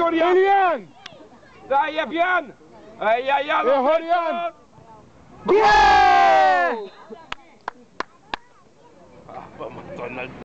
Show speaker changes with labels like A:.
A: Gurian.
B: Gurian.
A: Daí é Bian. Aí aí a Gurian.
B: Bian.
A: Vamos tornar